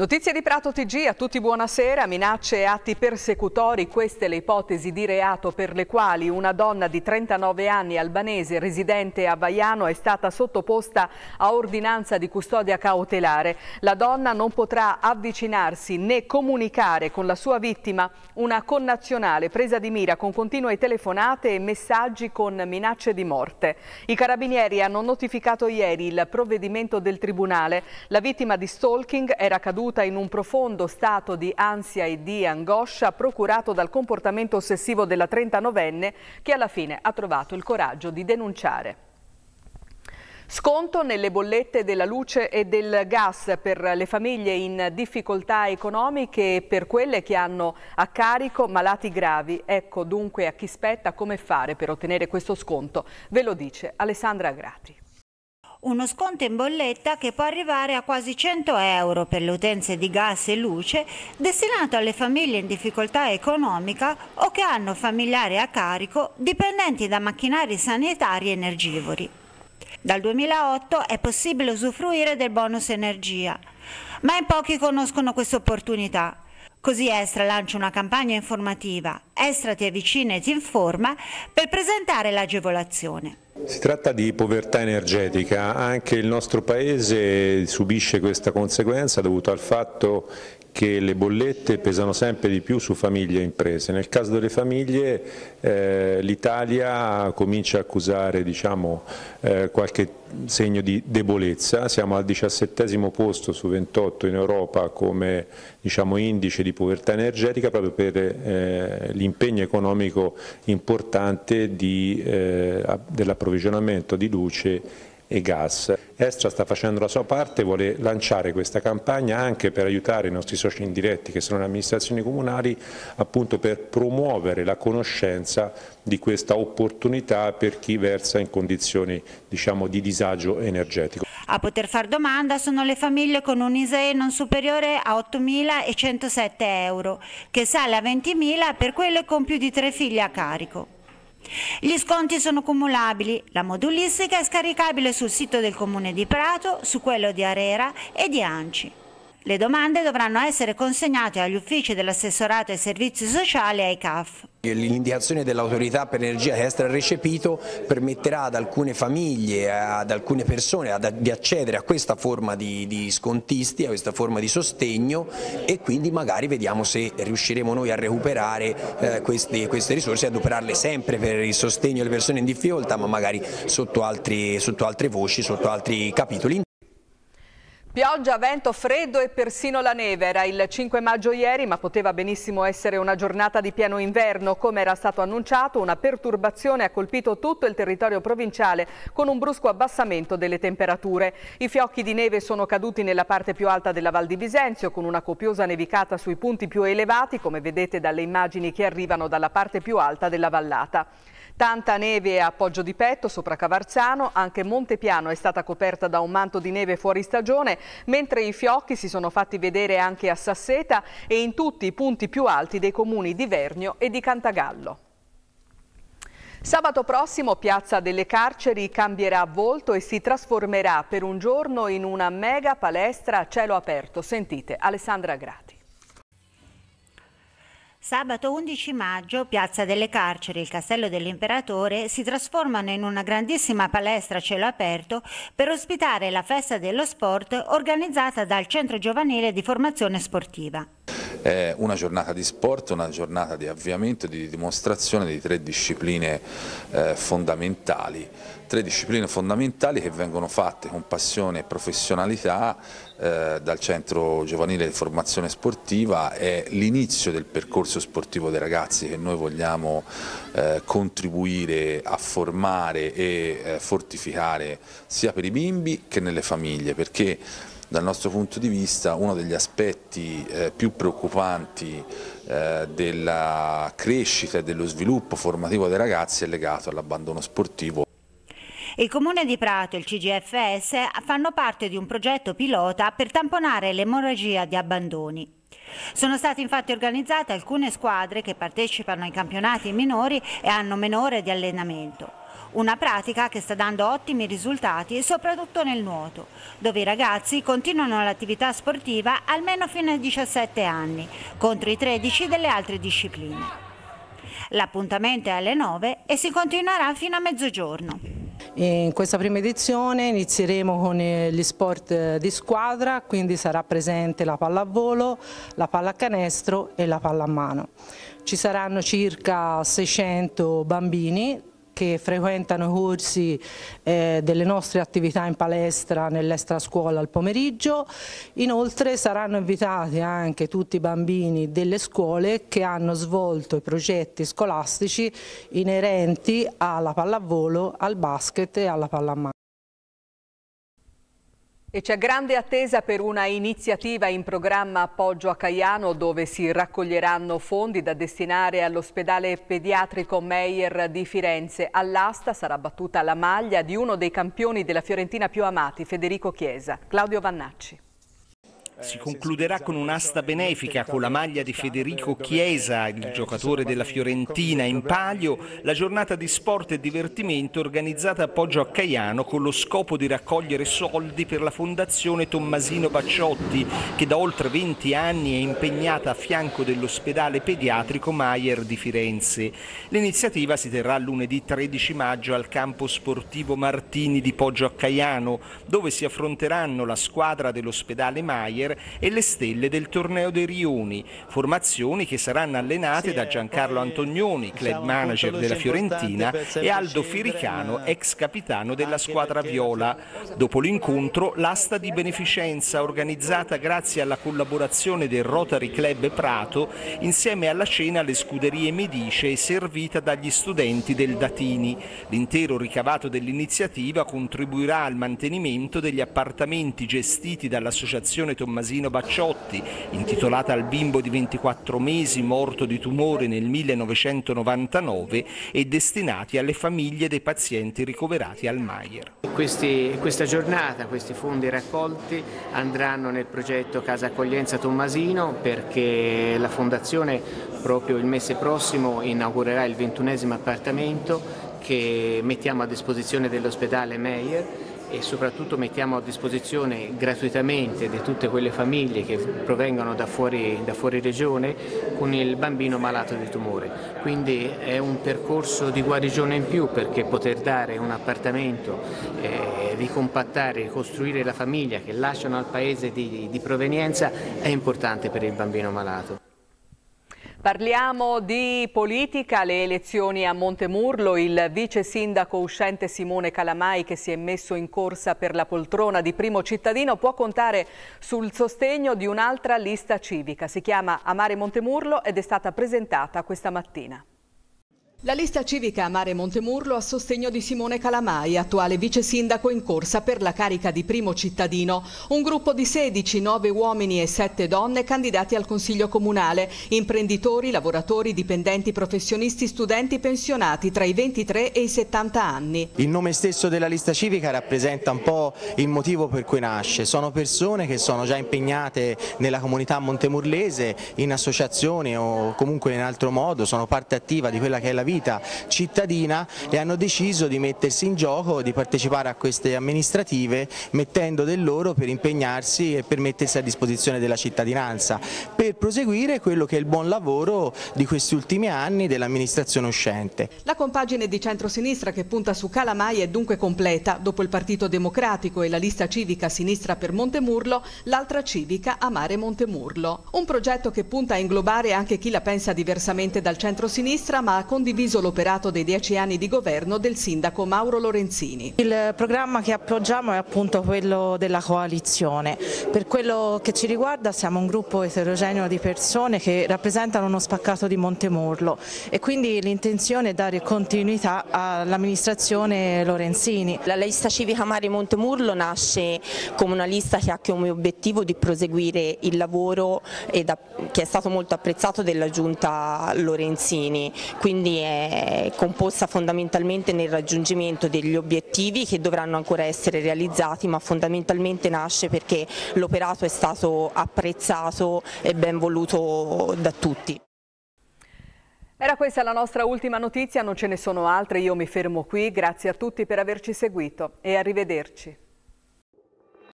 Notizie di Prato TG, a tutti buonasera. Minacce e atti persecutori, queste le ipotesi di reato per le quali una donna di 39 anni albanese residente a Vaiano è stata sottoposta a ordinanza di custodia cautelare. La donna non potrà avvicinarsi né comunicare con la sua vittima, una connazionale presa di mira con continue telefonate e messaggi con minacce di morte. I carabinieri hanno notificato ieri il provvedimento del tribunale. La vittima di stalking era caduta caduta in un profondo stato di ansia e di angoscia procurato dal comportamento ossessivo della 39enne che alla fine ha trovato il coraggio di denunciare. Sconto nelle bollette della luce e del gas per le famiglie in difficoltà economiche e per quelle che hanno a carico malati gravi. Ecco dunque a chi spetta come fare per ottenere questo sconto. Ve lo dice Alessandra Grati uno sconto in bolletta che può arrivare a quasi 100 euro per le utenze di gas e luce destinato alle famiglie in difficoltà economica o che hanno familiari a carico dipendenti da macchinari sanitari energivori. Dal 2008 è possibile usufruire del bonus energia, ma in pochi conoscono questa opportunità. Così Estra lancia una campagna informativa, Estra ti avvicina e ti informa, per presentare l'agevolazione. Si tratta di povertà energetica, anche il nostro Paese subisce questa conseguenza dovuto al fatto che le bollette pesano sempre di più su famiglie e imprese. Nel caso delle famiglie eh, l'Italia comincia a accusare diciamo, eh, qualche segno di debolezza, siamo al diciassettesimo posto su 28 in Europa come diciamo, indice di povertà energetica proprio per eh, l'impegno economico importante eh, dell'approvvigionamento di luce e gas. Estra sta facendo la sua parte, vuole lanciare questa campagna anche per aiutare i nostri soci indiretti che sono le amministrazioni comunali appunto per promuovere la conoscenza di questa opportunità per chi versa in condizioni diciamo, di disagio energetico. A poter far domanda sono le famiglie con un ISEE non superiore a 8.107 euro, che sale a 20.000 per quelle con più di tre figli a carico. Gli sconti sono cumulabili, la modulistica è scaricabile sul sito del comune di Prato, su quello di Arera e di Anci. Le domande dovranno essere consegnate agli uffici dell'assessorato ai servizi sociali e ai CAF. L'indicazione dell'autorità per l'energia che è recepito permetterà ad alcune famiglie, ad alcune persone ad, di accedere a questa forma di, di, scontisti, a questa forma di sostegno e quindi magari vediamo se riusciremo noi a recuperare eh, queste, queste, risorse e adoperarle sempre per il sostegno alle persone in difficoltà ma magari sotto, altri, sotto altre voci, sotto altri capitoli. Pioggia, vento, freddo e persino la neve. Era il 5 maggio ieri, ma poteva benissimo essere una giornata di pieno inverno. Come era stato annunciato, una perturbazione ha colpito tutto il territorio provinciale con un brusco abbassamento delle temperature. I fiocchi di neve sono caduti nella parte più alta della Val di Bisenzio, con una copiosa nevicata sui punti più elevati, come vedete dalle immagini che arrivano dalla parte più alta della vallata. Tanta neve a Poggio di Petto, sopra Cavarzano, anche Montepiano è stata coperta da un manto di neve fuori stagione, mentre i fiocchi si sono fatti vedere anche a Sasseta e in tutti i punti più alti dei comuni di Vernio e di Cantagallo. Sabato prossimo Piazza delle Carceri cambierà volto e si trasformerà per un giorno in una mega palestra a cielo aperto. Sentite Alessandra Grati. Sabato 11 maggio, Piazza delle Carceri il Castello dell'Imperatore si trasformano in una grandissima palestra a cielo aperto per ospitare la festa dello sport organizzata dal Centro Giovanile di Formazione Sportiva. È una giornata di sport, una giornata di avviamento e di dimostrazione di tre discipline eh, fondamentali. Tre discipline fondamentali che vengono fatte con passione e professionalità eh, dal Centro Giovanile di Formazione Sportiva, è l'inizio del percorso sportivo dei ragazzi che noi vogliamo eh, contribuire a formare e fortificare sia per i bimbi che nelle famiglie, perché dal nostro punto di vista uno degli aspetti eh, più preoccupanti eh, della crescita e dello sviluppo formativo dei ragazzi è legato all'abbandono sportivo. Il Comune di Prato e il CGFS fanno parte di un progetto pilota per tamponare l'emorragia di abbandoni. Sono state infatti organizzate alcune squadre che partecipano ai campionati minori e hanno menore di allenamento. Una pratica che sta dando ottimi risultati soprattutto nel nuoto, dove i ragazzi continuano l'attività sportiva almeno fino ai 17 anni, contro i 13 delle altre discipline. L'appuntamento è alle 9 e si continuerà fino a mezzogiorno. In questa prima edizione inizieremo con gli sport di squadra, quindi sarà presente la pallavolo, la pallacanestro e la pallamano. Ci saranno circa 600 bambini che frequentano i corsi eh, delle nostre attività in palestra nell'extra scuola al pomeriggio. Inoltre saranno invitati anche tutti i bambini delle scuole che hanno svolto i progetti scolastici inerenti alla pallavolo, al basket e alla pallamano. E c'è grande attesa per una iniziativa in programma Appoggio a Caiano dove si raccoglieranno fondi da destinare all'ospedale pediatrico Meyer di Firenze. All'asta sarà battuta la maglia di uno dei campioni della Fiorentina più amati, Federico Chiesa. Claudio Vannacci. Si concluderà con un'asta benefica con la maglia di Federico Chiesa, il giocatore della Fiorentina in palio, la giornata di sport e divertimento organizzata a Poggio a Caiano con lo scopo di raccogliere soldi per la Fondazione Tommasino Bacciotti che da oltre 20 anni è impegnata a fianco dell'ospedale pediatrico Maier di Firenze. L'iniziativa si terrà lunedì 13 maggio al campo sportivo Martini di Poggio a Caiano dove si affronteranno la squadra dell'ospedale Maier e le stelle del torneo dei Rioni, formazioni che saranno allenate da Giancarlo Antonioni, club manager della Fiorentina, e Aldo Firicano, ex capitano della squadra viola. Dopo l'incontro, l'asta di beneficenza organizzata grazie alla collaborazione del Rotary Club Prato insieme alla cena alle scuderie Medice e servita dagli studenti del Datini. L'intero ricavato dell'iniziativa contribuirà al mantenimento degli appartamenti gestiti dall'Associazione Tommasino Tommasino Bacciotti, intitolata al bimbo di 24 mesi morto di tumore nel 1999 e destinati alle famiglie dei pazienti ricoverati al Maier. Questi, questa giornata, questi fondi raccolti andranno nel progetto Casa Accoglienza Tommasino perché la Fondazione proprio il mese prossimo inaugurerà il ventunesimo appartamento che mettiamo a disposizione dell'ospedale Meyer e soprattutto mettiamo a disposizione gratuitamente di tutte quelle famiglie che provengono da fuori, da fuori regione con il bambino malato di tumore. Quindi è un percorso di guarigione in più perché poter dare un appartamento, eh, ricompattare, ricostruire la famiglia che lasciano al paese di, di provenienza è importante per il bambino malato. Parliamo di politica, le elezioni a Montemurlo, il vice sindaco uscente Simone Calamai che si è messo in corsa per la poltrona di primo cittadino può contare sul sostegno di un'altra lista civica. Si chiama Amare Montemurlo ed è stata presentata questa mattina. La lista civica Amare Montemurlo a sostegno di Simone Calamai, attuale vice sindaco in corsa per la carica di primo cittadino. Un gruppo di 16, 9 uomini e 7 donne candidati al Consiglio Comunale, imprenditori, lavoratori, dipendenti, professionisti, studenti pensionati tra i 23 e i 70 anni. Il nome stesso della lista civica rappresenta un po' il motivo per cui nasce. Sono persone che sono già impegnate nella comunità montemurlese, in associazioni o comunque in altro modo, sono parte attiva di quella che è la vita vita cittadina e hanno deciso di mettersi in gioco, di partecipare a queste amministrative mettendo del loro per impegnarsi e per mettersi a disposizione della cittadinanza, per proseguire quello che è il buon lavoro di questi ultimi anni dell'amministrazione uscente. La compagine di centrosinistra che punta su Calamai è dunque completa, dopo il Partito Democratico e la lista civica Sinistra per Montemurlo, l'altra civica Amare Montemurlo. Un progetto che punta a inglobare anche chi la pensa diversamente dal centrosinistra ma ha condiviso condiviso l'operato dei dieci anni di governo del sindaco Mauro Lorenzini. Il programma che appoggiamo è appunto quello della coalizione. Per quello che ci riguarda siamo un gruppo eterogeneo di persone che rappresentano uno spaccato di Montemurlo e quindi l'intenzione è dare continuità all'amministrazione Lorenzini. La lista civica Mare Montemurlo nasce come una lista che ha come obiettivo di proseguire il lavoro che è stato molto apprezzato della giunta Lorenzini, quindi è composta fondamentalmente nel raggiungimento degli obiettivi che dovranno ancora essere realizzati ma fondamentalmente nasce perché l'operato è stato apprezzato e ben voluto da tutti. Era questa la nostra ultima notizia, non ce ne sono altre, io mi fermo qui, grazie a tutti per averci seguito e arrivederci.